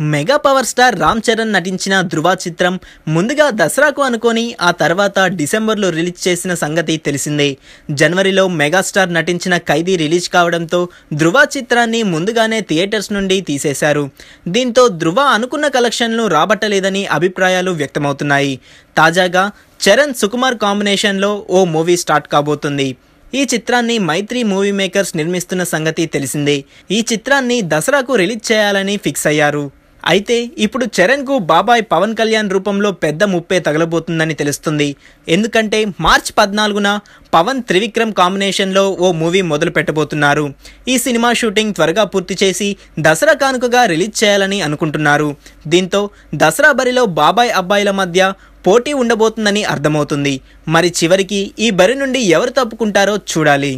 Mega power star Ram Charan నటించిన ధృవ చిత్రం ముందుగా దసరాకు అనుకొని ఆ తర్వాత డిసెంబర్లో రిలీజ్ చేసిన సంగతి తెలిసిందే. జనవరిలో మెగాస్టార్ నటించిన ఖైదీ రిలీజ్ కావడంతో ధృవ చిత్రాన్ని ముందుగానే థియేటర్స్ నుండి తీసేశారు. దీంతో ధృవ అనుకున్న కలెక్షన్లు రాబట్టలేదని అభిప్రాయాలు వ్యక్తమవుతున్నాయి. తాజాగా చరణ్ సుకుమార్ కాంబినేషన్లో ఓ మూవీ స్టార్ట్ కాబోతుంది. ఈ చిత్రాన్ని మైత్రి మూవీ మేకర్స్ నిర్మిస్తున్న సంగతి తెలిసిందే. ఈ చిత్రాన్ని దసరాకు రిలీజ్ చేయాలని ఫిక్స్ అయ్యారు. అయితే ఇప్పుడు చరణ్కు బాబాయ్ పవన్ కళ్యాణ్ రూపంలో పెద్ద ముప్పే తగలబోతుందని తెలుస్తుంది. ఎందుకంటే మార్చ్ పద్నాలుగున పవన్ త్రివిక్రమ్ కాంబినేషన్లో ఓ మూవీ మొదలు పెట్టబోతున్నారు. ఈ సినిమా షూటింగ్ త్వరగా పూర్తి చేసి దసరా కానుకగా రిలీజ్ చేయాలని అనుకుంటున్నారు. దీంతో దసరా బరిలో బాబాయ్ అబ్బాయిల మధ్య పోటీ ఉండబోతుందని అర్థమవుతుంది. మరి చివరికి ఈ బరి నుండి ఎవరు తప్పుకుంటారో చూడాలి.